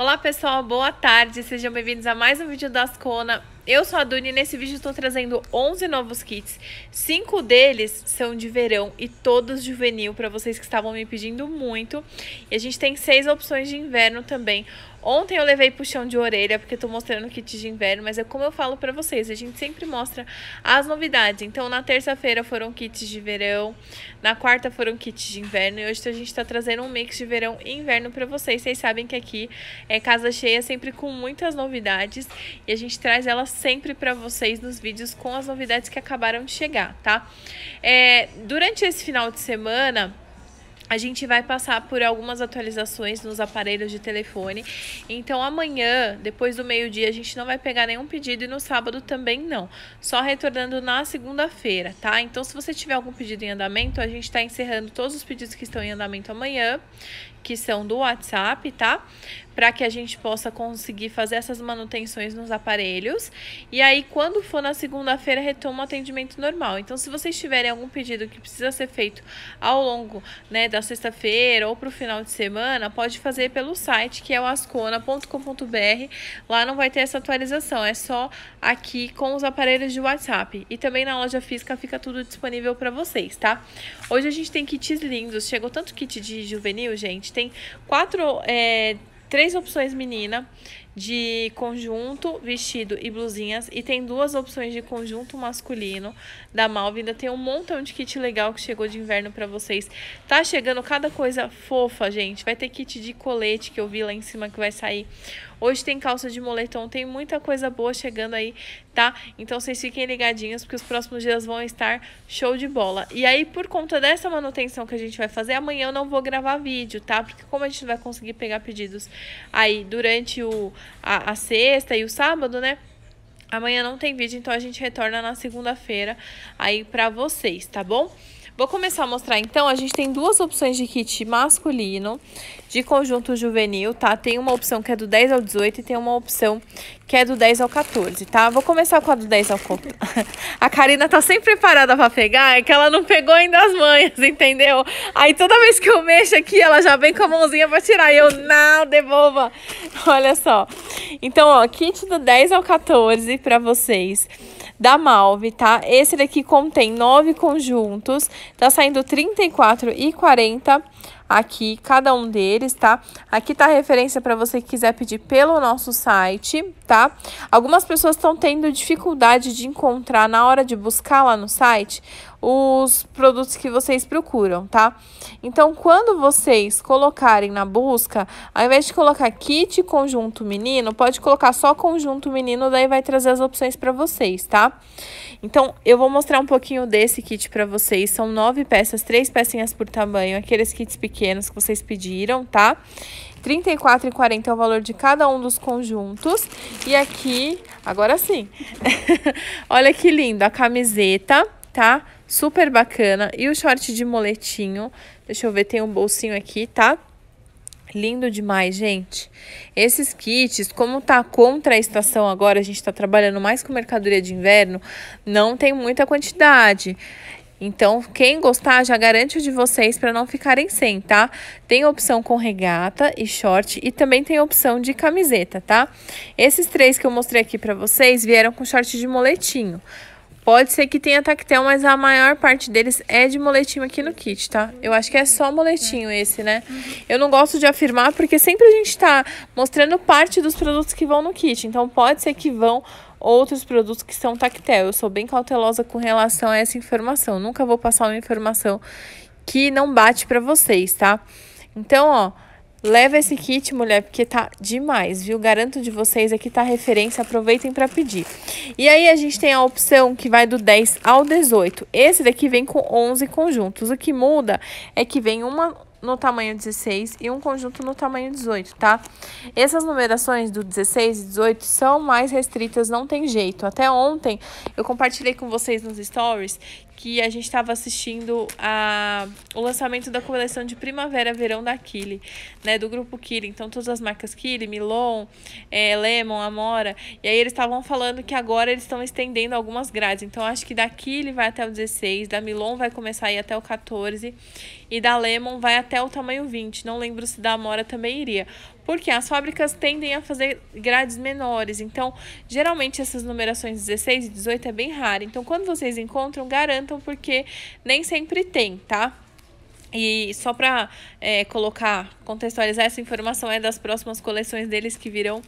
Olá pessoal, boa tarde, sejam bem-vindos a mais um vídeo da Ascona. Eu sou a Duni e nesse vídeo estou trazendo 11 novos kits. Cinco deles são de verão e todos juvenil para vocês que estavam me pedindo muito. E a gente tem seis opções de inverno também. Ontem eu levei puxão de orelha, porque tô mostrando o kit de inverno, mas é como eu falo pra vocês, a gente sempre mostra as novidades. Então, na terça-feira foram kits de verão, na quarta foram kits de inverno, e hoje a gente tá trazendo um mix de verão e inverno pra vocês. Vocês sabem que aqui é casa cheia, sempre com muitas novidades, e a gente traz elas sempre pra vocês nos vídeos com as novidades que acabaram de chegar, tá? É, durante esse final de semana a gente vai passar por algumas atualizações nos aparelhos de telefone. Então amanhã, depois do meio-dia, a gente não vai pegar nenhum pedido e no sábado também não. Só retornando na segunda-feira, tá? Então se você tiver algum pedido em andamento, a gente está encerrando todos os pedidos que estão em andamento amanhã que são do WhatsApp, tá? Para que a gente possa conseguir fazer essas manutenções nos aparelhos. E aí, quando for na segunda-feira, retoma o atendimento normal. Então, se vocês tiverem algum pedido que precisa ser feito ao longo né, da sexta-feira ou para o final de semana, pode fazer pelo site, que é o ascona.com.br. Lá não vai ter essa atualização, é só aqui com os aparelhos de WhatsApp. E também na loja física fica tudo disponível para vocês, tá? Hoje a gente tem kits lindos. Chegou tanto kit de juvenil, gente gente tem quatro, é, três opções menina de conjunto, vestido e blusinhas. E tem duas opções de conjunto masculino da Malva. Ainda tem um montão de kit legal que chegou de inverno para vocês. Tá chegando cada coisa fofa, gente. Vai ter kit de colete que eu vi lá em cima que vai sair. Hoje tem calça de moletom, tem muita coisa boa chegando aí, tá? Então vocês fiquem ligadinhos porque os próximos dias vão estar show de bola. E aí, por conta dessa manutenção que a gente vai fazer, amanhã eu não vou gravar vídeo, tá? Porque como a gente vai conseguir pegar pedidos aí durante o, a, a sexta e o sábado, né? Amanhã não tem vídeo, então a gente retorna na segunda-feira aí pra vocês, tá bom? Vou começar a mostrar então, a gente tem duas opções de kit masculino, de conjunto juvenil, tá? Tem uma opção que é do 10 ao 18 e tem uma opção que é do 10 ao 14, tá? Vou começar com a do 10 ao 14. a Karina tá sempre preparada pra pegar, é que ela não pegou ainda as manhas, entendeu? Aí toda vez que eu mexo aqui, ela já vem com a mãozinha pra tirar e eu, não, devolva. Olha só. Então, ó, kit do 10 ao 14 pra vocês da Malve, tá? Esse daqui contém nove conjuntos, tá saindo 34 e 40 aqui, cada um deles, tá? Aqui tá a referência para você que quiser pedir pelo nosso site, tá? Algumas pessoas estão tendo dificuldade de encontrar na hora de buscar lá no site os produtos que vocês procuram, tá? Então, quando vocês colocarem na busca, ao invés de colocar kit conjunto menino, pode colocar só conjunto menino, daí vai trazer as opções para vocês, tá? Então, eu vou mostrar um pouquinho desse kit para vocês. São nove peças, três pecinhas por tamanho, aqueles kits pequenos que vocês pediram, tá? R$ 34,40 é o valor de cada um dos conjuntos. E aqui, agora sim, olha que lindo, a camiseta, tá? Super bacana. E o short de moletinho, deixa eu ver, tem um bolsinho aqui, tá? Lindo demais, gente. Esses kits, como tá contra a estação agora, a gente tá trabalhando mais com mercadoria de inverno, não tem muita quantidade. Então, quem gostar, já garante o de vocês para não ficarem sem, tá? Tem opção com regata e short e também tem opção de camiseta, tá? Esses três que eu mostrei aqui para vocês vieram com short de moletinho. Pode ser que tenha tactel, mas a maior parte deles é de moletinho aqui no kit, tá? Eu acho que é só moletinho esse, né? Eu não gosto de afirmar porque sempre a gente tá mostrando parte dos produtos que vão no kit. Então pode ser que vão outros produtos que são tactel. Eu sou bem cautelosa com relação a essa informação. Nunca vou passar uma informação que não bate para vocês, tá? Então, ó, Leva esse kit, mulher, porque tá demais, viu? Garanto de vocês, aqui tá referência, aproveitem para pedir. E aí a gente tem a opção que vai do 10 ao 18. Esse daqui vem com 11 conjuntos. O que muda é que vem uma no tamanho 16 e um conjunto no tamanho 18, tá? Essas numerações do 16 e 18 são mais restritas, não tem jeito. Até ontem eu compartilhei com vocês nos stories que a gente estava assistindo a, o lançamento da coleção de primavera-verão da Kili, né? Do grupo Kili. Então, todas as marcas Kili, Milon, é, Lemon, Amora. E aí eles estavam falando que agora eles estão estendendo algumas grades. Então, acho que da Kili vai até o 16, da Milon vai começar a ir até o 14 e da Lemon vai até o tamanho 20. Não lembro se da Amora também iria. Porque as fábricas tendem a fazer grades menores. Então, geralmente essas numerações 16 e 18 é bem raro. Então, quando vocês encontram, garantam porque nem sempre tem, tá? E só para é, colocar, contextualizar essa informação é das próximas coleções deles que virão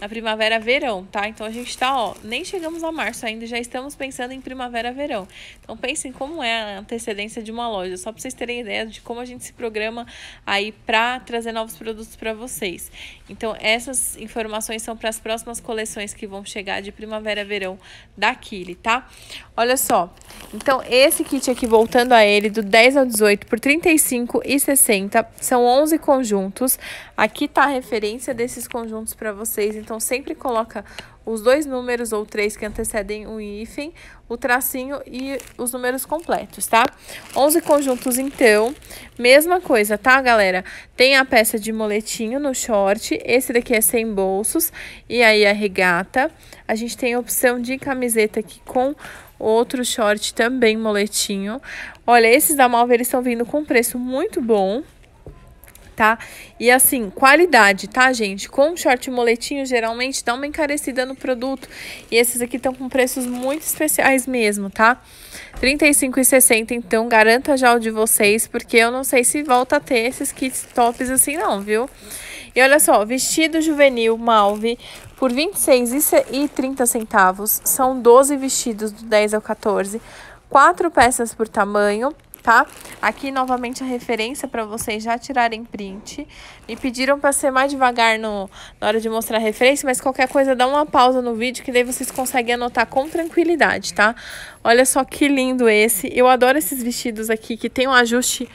na primavera-verão, tá? Então a gente tá, ó, nem chegamos a março ainda, já estamos pensando em primavera-verão. Então pensem como é a antecedência de uma loja, só para vocês terem ideia de como a gente se programa aí para trazer novos produtos para vocês. Então essas informações são para as próximas coleções que vão chegar de primavera-verão da Kili, tá? Olha só. Então esse kit aqui voltando a ele do 10 ao 18 por 35 e 60 são 11 conjuntos. Aqui tá a referência desses conjuntos para vocês, então sempre coloca os dois números ou três que antecedem o hífen, o tracinho e os números completos, tá? 11 conjuntos, então, mesma coisa, tá, galera? Tem a peça de moletinho no short, esse daqui é sem bolsos, e aí a regata. A gente tem a opção de camiseta aqui com outro short também moletinho. Olha, esses da Malva, eles estão vindo com preço muito bom, tá? E assim, qualidade, tá, gente? Com short moletinho, geralmente dá uma encarecida no produto. E esses aqui estão com preços muito especiais mesmo, tá? R$ 35,60, então garanta já o de vocês, porque eu não sei se volta a ter esses kits tops assim não, viu? E olha só, vestido juvenil Malve por R$ 26,30 centavos. São 12 vestidos do 10 ao 14, quatro peças por tamanho tá? Aqui novamente a referência para vocês já tirarem print. Me pediram para ser mais devagar no, na hora de mostrar a referência, mas qualquer coisa dá uma pausa no vídeo que daí vocês conseguem anotar com tranquilidade, tá? Olha só que lindo esse. Eu adoro esses vestidos aqui que tem um ajuste,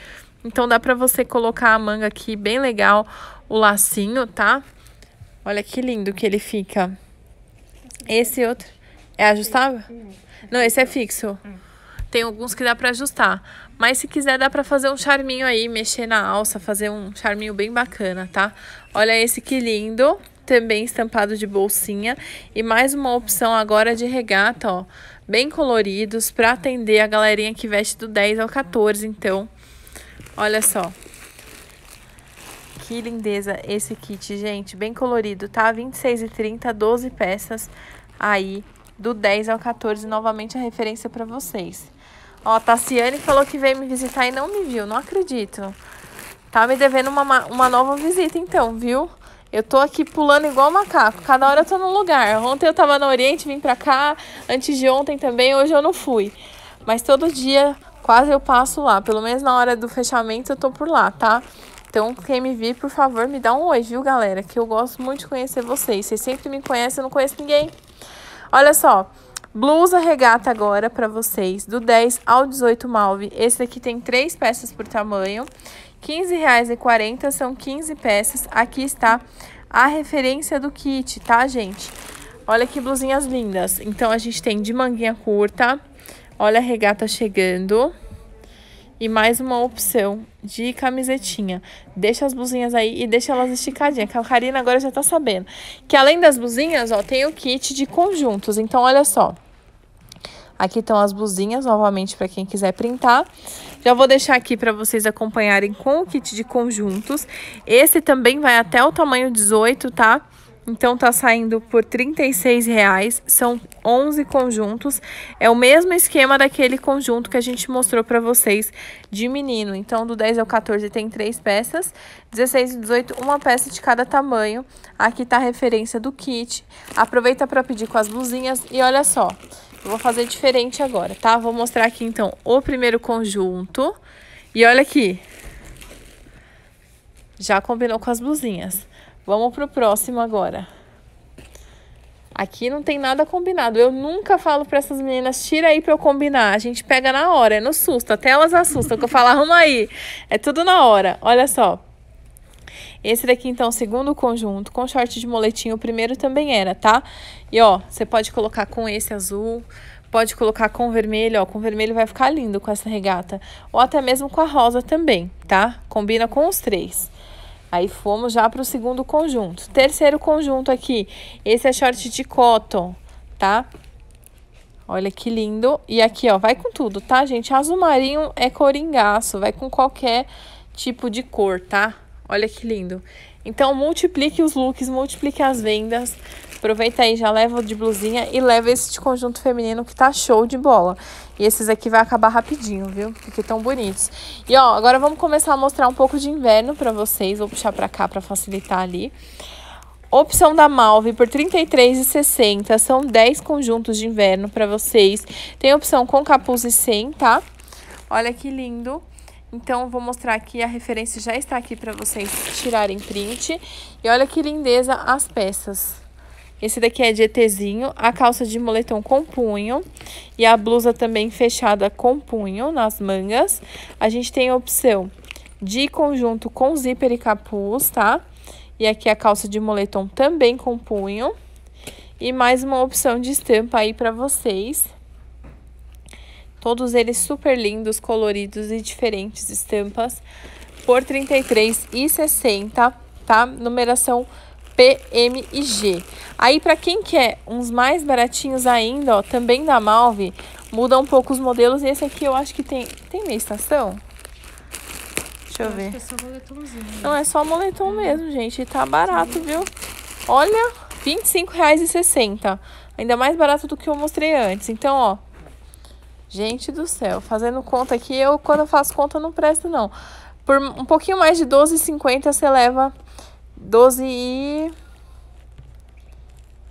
então dá para você colocar a manga aqui bem legal, o lacinho, tá? Olha que lindo que ele fica. Esse outro é ajustável? Não, esse é fixo. Tem alguns que dá para ajustar. Mas se quiser, dá pra fazer um charminho aí, mexer na alça, fazer um charminho bem bacana, tá? Olha esse que lindo, também estampado de bolsinha. E mais uma opção agora de regata, ó, bem coloridos, pra atender a galerinha que veste do 10 ao 14, então. Olha só. Que lindeza esse kit, gente, bem colorido, tá? 26,30, 12 peças aí, do 10 ao 14, novamente a referência pra vocês. Ó, a Tassiane falou que veio me visitar e não me viu, não acredito. Tá me devendo uma, uma nova visita então, viu? Eu tô aqui pulando igual macaco, cada hora eu tô num lugar. Ontem eu tava no Oriente, vim pra cá, antes de ontem também, hoje eu não fui. Mas todo dia, quase eu passo lá, pelo menos na hora do fechamento eu tô por lá, tá? Então, quem me vir, por favor, me dá um oi, viu, galera? Que eu gosto muito de conhecer vocês. Vocês sempre me conhecem, eu não conheço ninguém. Olha só, Blusa regata agora para vocês, do 10 ao 18 malve. Esse daqui tem três peças por tamanho. R$ 15,40 são 15 peças. Aqui está a referência do kit, tá, gente? Olha que blusinhas lindas. Então, a gente tem de manguinha curta. Olha a regata chegando. E mais uma opção de camisetinha. Deixa as blusinhas aí e deixa elas esticadinhas. A Karina agora já tá sabendo. Que além das blusinhas, ó, tem o kit de conjuntos. Então, olha só. Aqui estão as blusinhas, novamente, para quem quiser printar. Já vou deixar aqui para vocês acompanharem com o kit de conjuntos. Esse também vai até o tamanho 18, tá? Então, tá saindo por R$ reais. São 11 conjuntos. É o mesmo esquema daquele conjunto que a gente mostrou para vocês de menino. Então, do 10 ao 14 tem três peças. 16 e 18, uma peça de cada tamanho. Aqui tá a referência do kit. Aproveita para pedir com as blusinhas. E olha só, eu vou fazer diferente agora, tá? Vou mostrar aqui, então, o primeiro conjunto. E olha aqui. Já combinou com as blusinhas. Vamos pro próximo agora. Aqui não tem nada combinado. Eu nunca falo para essas meninas, tira aí para eu combinar. A gente pega na hora, é no susto. Até elas assustam, que eu falo, arruma aí. É tudo na hora. Olha só. Esse daqui, então, segundo conjunto, com short de moletinho, o primeiro também era, tá? E, ó, você pode colocar com esse azul, pode colocar com vermelho, ó, com vermelho vai ficar lindo com essa regata. Ou até mesmo com a rosa também, tá? Combina com os três. Aí fomos já para o segundo conjunto. Terceiro conjunto aqui, esse é short de cotton, tá? Olha que lindo. E aqui, ó, vai com tudo, tá, gente? Azul marinho é coringaço, vai com qualquer tipo de cor, tá? Olha que lindo. Então, multiplique os looks, multiplique as vendas. Aproveita aí, já leva o de blusinha e leva esse de conjunto feminino que tá show de bola. E esses aqui vai acabar rapidinho, viu? Porque tão bonitos. E ó, agora vamos começar a mostrar um pouco de inverno pra vocês. Vou puxar pra cá pra facilitar ali. Opção da Malve por R$ 33,60. São 10 conjuntos de inverno para vocês. Tem opção com capuz e sem, tá? Olha que lindo. Então, vou mostrar aqui, a referência já está aqui para vocês tirarem print. E olha que lindeza as peças. Esse daqui é de ETzinho, a calça de moletom com punho e a blusa também fechada com punho nas mangas. A gente tem a opção de conjunto com zíper e capuz, tá? E aqui a calça de moletom também com punho. E mais uma opção de estampa aí para vocês. Todos eles super lindos, coloridos e diferentes estampas. Por R$ 33,60, tá? Numeração P, M e G. Aí, para quem quer uns mais baratinhos ainda, ó, também da Malve, muda um pouco os modelos. E esse aqui eu acho que tem... Tem meia estação? Deixa eu, eu ver. É né? Não, é só moletom mesmo, gente. E tá barato, Sim. viu? Olha, R$ 25,60. Ainda mais barato do que eu mostrei antes. Então, ó. Gente do céu, fazendo conta aqui, eu quando eu faço conta não presto não. Por um pouquinho mais de 12,50 você leva 12 e...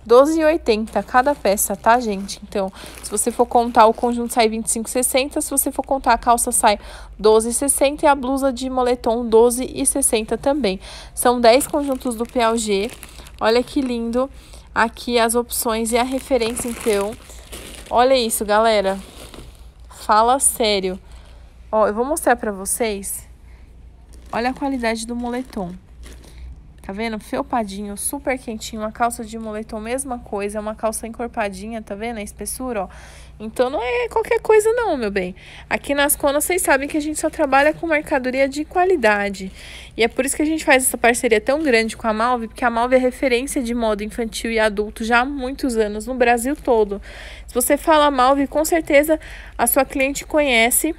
12,80 cada peça, tá, gente? Então, se você for contar, o conjunto sai 25,60. Se você for contar, a calça sai 12,60 e a blusa de moletom 12,60 também. São 10 conjuntos do PLG. Olha que lindo. Aqui as opções e a referência, então. Olha isso, galera. Fala sério. Ó, eu vou mostrar pra vocês. Olha a qualidade do moletom. Tá vendo? Felpadinho, super quentinho. Uma calça de moletom, mesma coisa. É uma calça encorpadinha, tá vendo? A espessura, ó. Então não é qualquer coisa não, meu bem. Aqui nas Conas vocês sabem que a gente só trabalha com mercadoria de qualidade. E é por isso que a gente faz essa parceria tão grande com a Malve, porque a Malve é referência de moda infantil e adulto já há muitos anos no Brasil todo. Se você fala Malve, com certeza a sua cliente conhece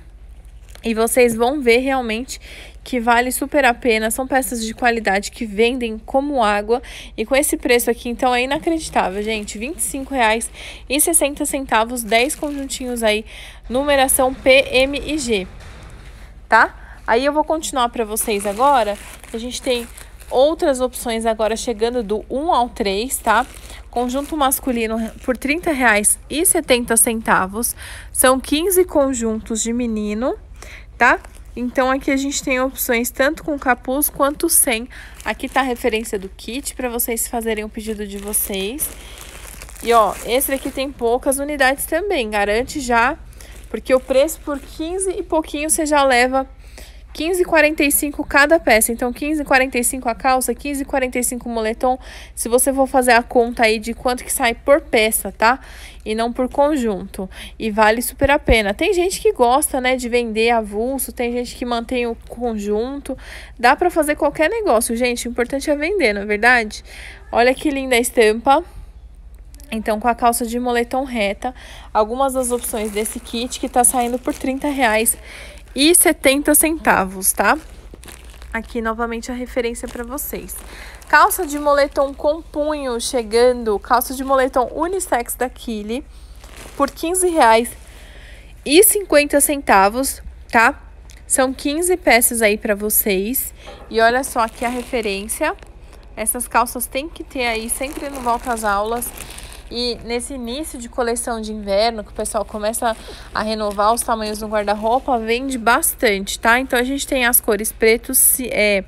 e vocês vão ver realmente que vale super a pena. São peças de qualidade que vendem como água. E com esse preço aqui, então, é inacreditável, gente. R$ 25,60, 10 conjuntinhos aí, numeração P, M e G, tá? Aí eu vou continuar para vocês agora. A gente tem outras opções agora chegando do 1 ao 3, tá? Conjunto masculino por R$ 30,70. São 15 conjuntos de menino, tá? Então aqui a gente tem opções tanto com capuz quanto sem. Aqui tá a referência do kit para vocês fazerem o pedido de vocês. E ó, esse daqui tem poucas unidades também, garante já, porque o preço por 15 e pouquinho você já leva 15,45 cada peça. Então, 15,45 a calça, 15,45 o moletom. Se você for fazer a conta aí de quanto que sai por peça, tá? E não por conjunto. E vale super a pena. Tem gente que gosta, né, de vender avulso, tem gente que mantém o conjunto. Dá para fazer qualquer negócio, gente. O importante é vender, não é verdade? Olha que linda a estampa. Então, com a calça de moletom reta, algumas das opções desse kit que tá saindo por 30 reais e 70 centavos, tá? Aqui novamente a referência para vocês. Calça de moletom com punho chegando, calça de moletom unissex da Kili por 15 reais e 50 centavos, tá? São 15 peças aí para vocês. E olha só aqui a referência. Essas calças tem que ter aí sempre no volta às aulas. E nesse início de coleção de inverno, que o pessoal começa a renovar os tamanhos no guarda-roupa, vende bastante, tá? Então a gente tem as cores preto, é,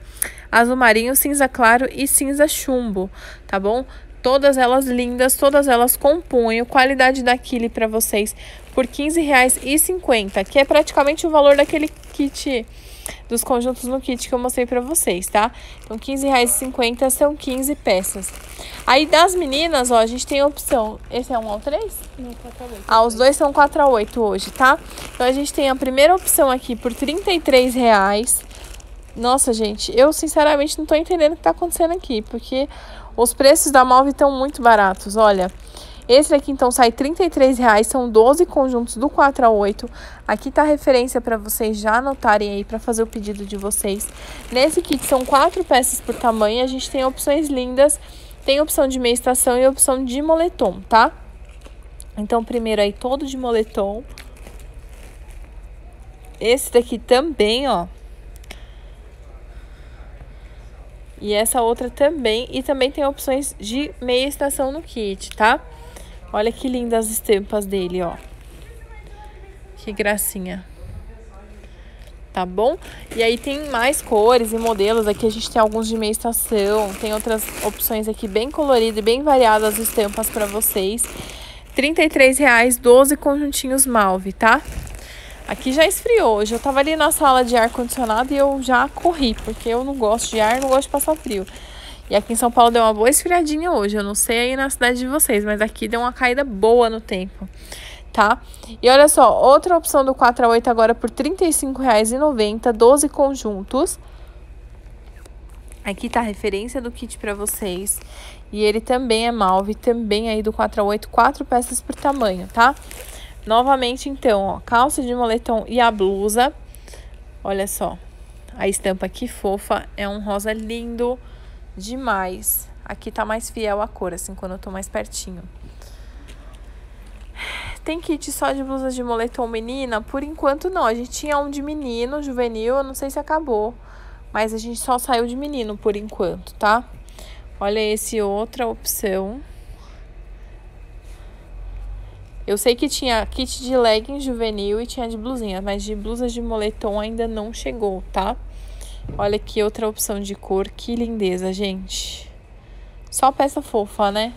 azul marinho, cinza claro e cinza chumbo, tá bom? Todas elas lindas, todas elas com punho, qualidade daquele para vocês por R$15,50, que é praticamente o valor daquele kit dos conjuntos no kit que eu mostrei pra vocês, tá? Então, R$15,50 são 15 peças. Aí, das meninas, ó, a gente tem a opção... Esse é um ao 3? Não, 4 a 8. Ah, os dois são 4 a 8 hoje, tá? Então, a gente tem a primeira opção aqui por R$33,00. Nossa, gente, eu sinceramente não tô entendendo o que tá acontecendo aqui, porque os preços da Malve estão muito baratos, olha. Esse daqui, então, sai R$ reais. São 12 conjuntos do 4 a 8. Aqui tá a referência para vocês já anotarem aí para fazer o pedido de vocês. Nesse kit são quatro peças por tamanho. A gente tem opções lindas. Tem opção de meia estação e opção de moletom, tá? Então, primeiro aí todo de moletom. Esse daqui também, ó. E essa outra também. E também tem opções de meia estação no kit, tá? Olha que lindas as estampas dele, ó. Que gracinha. Tá bom? E aí tem mais cores e modelos. Aqui a gente tem alguns de meia estação. Tem outras opções aqui bem coloridas e bem variadas as estampas para vocês. R$ reais 12 conjuntinhos Malve, tá? Aqui já esfriou. Hoje eu tava ali na sala de ar-condicionado e eu já corri, porque eu não gosto de ar, não gosto de passar frio. E aqui em São Paulo deu uma boa esfriadinha hoje. Eu não sei aí na cidade de vocês, mas aqui deu uma caída boa no tempo, tá? E olha só, outra opção do 4 a 8 agora por R$ 35,90, 12 conjuntos. Aqui tá a referência do kit para vocês. E ele também é malve, também aí do 4 a 8, quatro peças por tamanho, tá? Novamente, então, ó, calça de moletom e a blusa. Olha só, a estampa aqui fofa, é um rosa lindo demais. Aqui tá mais fiel a cor, assim, quando eu tô mais pertinho. Tem kit só de blusas de moletom menina? Por enquanto não, a gente tinha um de menino, juvenil, eu não sei se acabou. Mas a gente só saiu de menino por enquanto, tá? Olha esse outra opção. Eu sei que tinha kit de legging juvenil e tinha de blusinha, mas de blusas de moletom ainda não chegou, tá? Olha aqui outra opção de cor, que lindeza, gente. Só peça fofa, né?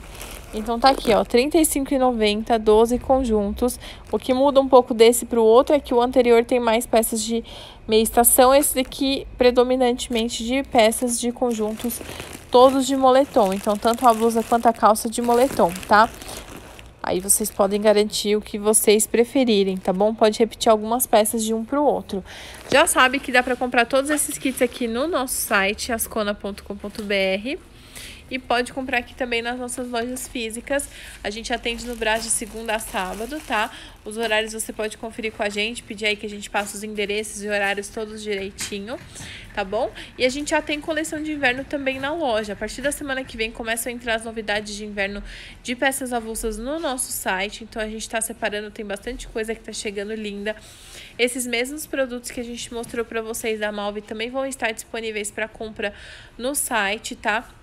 Então tá aqui, ó, R$ 35,90, 12 conjuntos. O que muda um pouco desse para o outro é que o anterior tem mais peças de meia estação, esse daqui predominantemente de peças de conjuntos todos de moletom. Então tanto a blusa quanto a calça de moletom, tá? Aí vocês podem garantir o que vocês preferirem, tá bom? Pode repetir algumas peças de um para o outro. Já sabe que dá para comprar todos esses kits aqui no nosso site, ascona.com.br. E pode comprar aqui também nas nossas lojas físicas. A gente atende no Brás de segunda a sábado, tá? Os horários você pode conferir com a gente, pedir aí que a gente passe os endereços e horários todos direitinho, tá bom? E a gente já tem coleção de inverno também na loja. A partir da semana que vem começam a entrar as novidades de inverno de peças avulsas no nosso site. Então a gente tá separando, tem bastante coisa que tá chegando linda. Esses mesmos produtos que a gente mostrou para vocês da Malve também vão estar disponíveis para compra no site, tá?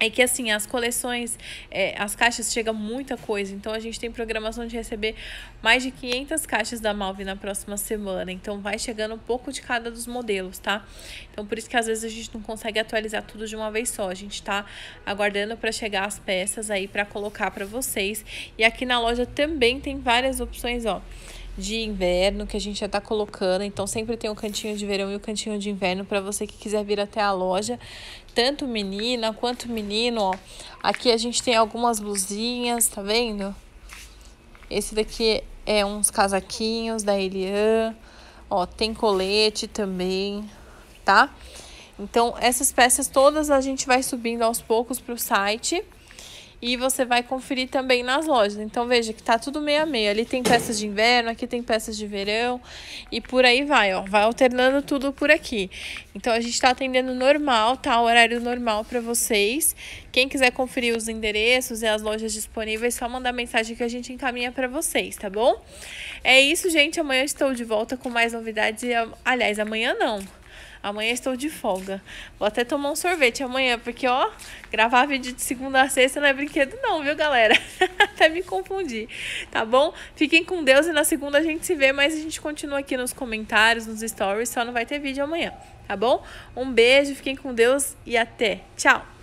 É que assim, as coleções, é, as caixas chegam muita coisa, então a gente tem programação de receber mais de 500 caixas da Malve na próxima semana, então vai chegando um pouco de cada dos modelos, tá? Então por isso que às vezes a gente não consegue atualizar tudo de uma vez só, a gente tá aguardando para chegar as peças aí para colocar para vocês. E aqui na loja também tem várias opções, ó de inverno que a gente já está colocando. Então, sempre tem o cantinho de verão e o cantinho de inverno para você que quiser vir até a loja, tanto menina quanto menino. Ó. Aqui a gente tem algumas blusinhas, tá vendo? Esse daqui é uns casaquinhos da Elian. Ó, tem colete também, tá? Então, essas peças todas a gente vai subindo aos poucos para o site e você vai conferir também nas lojas. Então veja que tá tudo meio a meio. Ali tem peças de inverno, aqui tem peças de verão e por aí vai, ó. Vai alternando tudo por aqui. Então a gente tá atendendo normal, tá? O horário normal para vocês. Quem quiser conferir os endereços e as lojas disponíveis, só mandar mensagem que a gente encaminha para vocês, tá bom? É isso, gente. Amanhã estou de volta com mais novidades. Aliás, amanhã não. Amanhã estou de folga. Vou até tomar um sorvete amanhã, porque, ó, gravar vídeo de segunda a sexta não é brinquedo, não, viu, galera? até me confundi, tá bom? Fiquem com Deus e na segunda a gente se vê, mas a gente continua aqui nos comentários, nos stories, só não vai ter vídeo amanhã, tá bom? Um beijo, fiquem com Deus e até. Tchau!